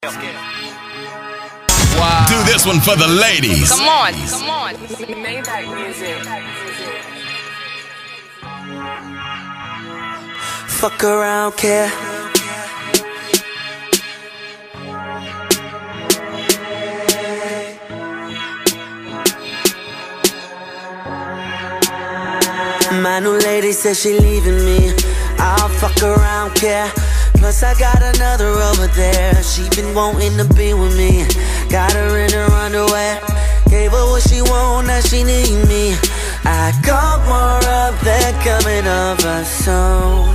Wow. Do this one for the ladies. Come on, come on. Maybach music. Fuck around, care. My new lady says she leaving me. I'll fuck around, care. Plus I got another over there. She been wanting to be with me. Got her in her underwear. Gave her what she want, now she need me. I got more of that coming over soon.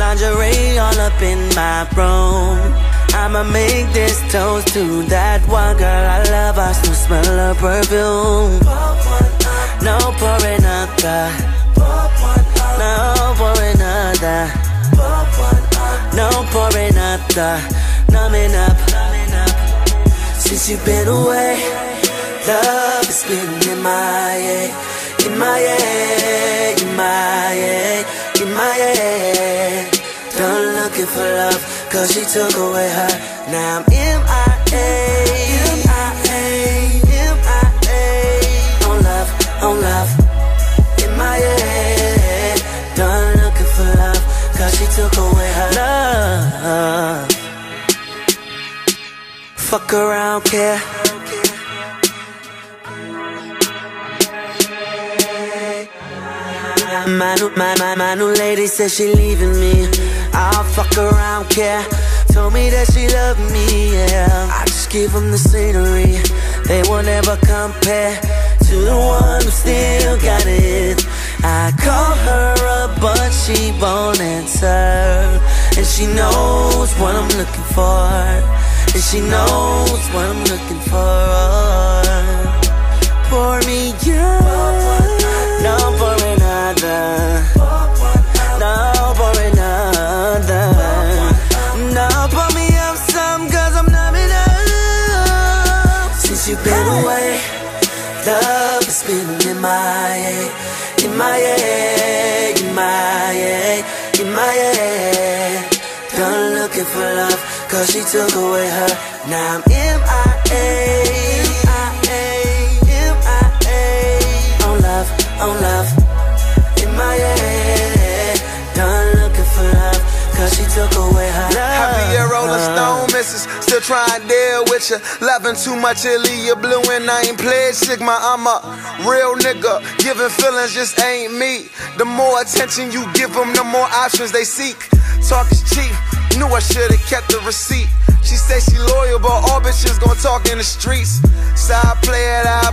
Lingerie all up in my room. I'ma make this toast to that one girl I love. I still smell her perfume. No for another. No for another. No for another. Numbing up. Since you've been away, love has been in my head, in my head, in my head, in my head. Done looking for love, cause she took away her. Now I'm MIA, MIA, Fuck around, care. My new, my, my, my new lady says she leaving me. I'll fuck around, care. Told me that she loved me, yeah. I just give them the scenery. They will never compare to the one who still got it. I call her up, but she won't answer. And she knows what I'm looking for. And she knows what I'm looking for. Pour me out. No for another. No for another. No, pour me up some, cause I'm. Since you've been away, love has been in my head, in my head, in my head, in my head. Done looking for love, cause she took away her. Now I'm MIA, MIA, MIA. On love, on love, in my head. Done looking for love, cause she took away her love. Happy a Rolling Stone misses, still trying to deal with you. Loving too much, leave you blue and I ain't played Sigma. I'm a real nigga, giving feelings just ain't me. The more attention you give them, the more options they seek. Talk is cheap, knew I should've kept the receipt. She say she loyal, but all bitches gon' talk in the streets. So I play it, I